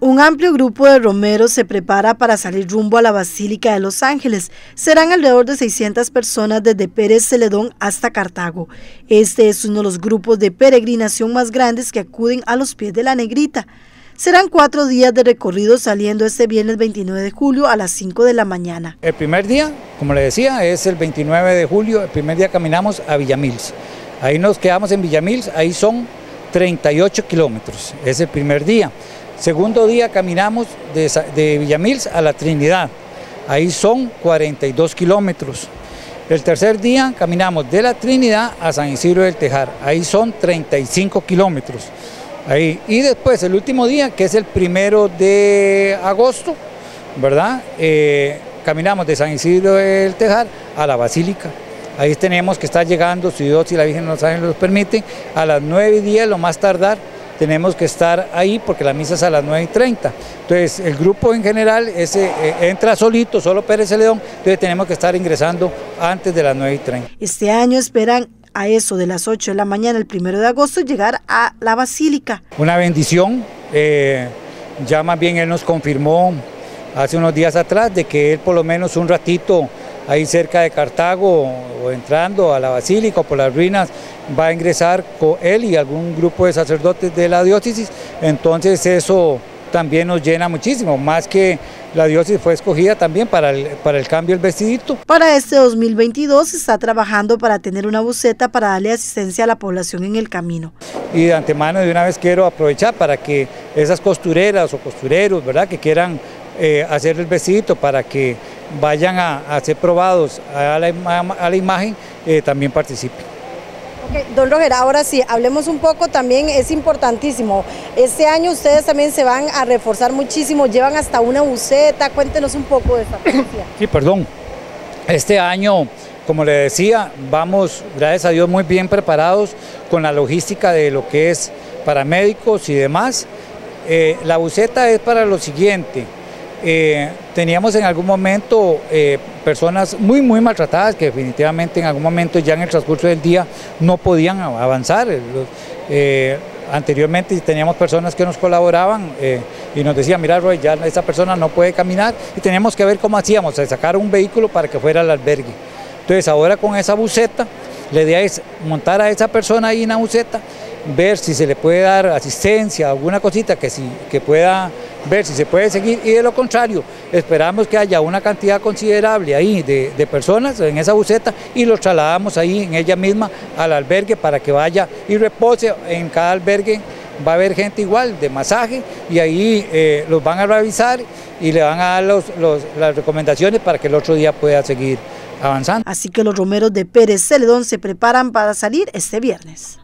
Un amplio grupo de romeros se prepara para salir rumbo a la Basílica de Los Ángeles. Serán alrededor de 600 personas desde Pérez Celedón hasta Cartago. Este es uno de los grupos de peregrinación más grandes que acuden a los pies de la Negrita. Serán cuatro días de recorrido saliendo este viernes 29 de julio a las 5 de la mañana. El primer día, como le decía, es el 29 de julio. El primer día caminamos a Villamils. Ahí nos quedamos en Villamils, ahí son 38 kilómetros. Es el primer día. Segundo día caminamos de, Villamils a la Trinidad, ahí son 42 kilómetros. El tercer día caminamos de la Trinidad a San Isidro del Tejar, ahí son 35 kilómetros. Ahí. Y después el último día, que es el primero de agosto, ¿verdad? Eh, caminamos de San Isidro del Tejar a la Basílica. Ahí tenemos que estar llegando, si Dios y la Virgen nos permiten, a las 9 y 10 lo más tardar tenemos que estar ahí porque la misa es a las 9 y 30. Entonces, el grupo en general ese, eh, entra solito, solo Pérez Celedón, entonces tenemos que estar ingresando antes de las 9 y 30. Este año esperan a eso de las 8 de la mañana, el primero de agosto, llegar a la Basílica. Una bendición, eh, ya más bien él nos confirmó hace unos días atrás de que él por lo menos un ratito ahí cerca de Cartago o entrando a la Basílica o por las ruinas va a ingresar con él y algún grupo de sacerdotes de la diócesis, entonces eso también nos llena muchísimo, más que la diócesis fue escogida también para el, para el cambio del vestidito. Para este 2022 se está trabajando para tener una buceta para darle asistencia a la población en el camino. Y de antemano de una vez quiero aprovechar para que esas costureras o costureros, ¿verdad?, que quieran eh, hacer el vestidito para que vayan a, ser probados a la, imagen, eh, también participen. don Roger, ahora sí, hablemos un poco también, es importantísimo. Este año ustedes también se van a reforzar muchísimo, llevan hasta una buceta, cuéntenos un poco de esta. Sí, perdón. Este año, como le decía, vamos, gracias a Dios, muy bien preparados con la logística de lo que es para médicos y demás. Eh, la buceta es para lo siguiente, eh, teníamos en algún momento eh, personas muy, muy maltratadas que definitivamente en algún momento ya en el transcurso del día no podían avanzar. Eh, anteriormente teníamos personas que nos colaboraban y nos decían, mira Roy, ya esa persona no puede caminar y teníamos que ver cómo hacíamos, sacar un vehículo para que fuera al albergue. Entonces ahora con esa buceta, la idea es montar a esa persona ahí en la buceta, ver si se le puede dar asistencia, alguna cosita que, si, que pueda ver si se puede seguir y de lo contrario, esperamos que haya una cantidad considerable ahí de, personas en esa buceta y los trasladamos ahí en ella misma al albergue para que vaya y repose en cada albergue. Va a haber gente igual de masaje y ahí eh, los van a revisar y le van a dar las recomendaciones para que el otro día pueda seguir avanzando. Así que los romeros de Pérez Celedón se preparan para salir este viernes.